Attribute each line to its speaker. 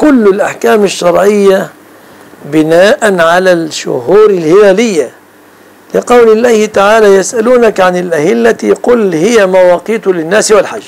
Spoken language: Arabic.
Speaker 1: كل الأحكام الشرعية بناء على الشهور الهلالية. لقول الله تعالى يسألونك عن الأهلة قل هي مواقيت للناس والحج.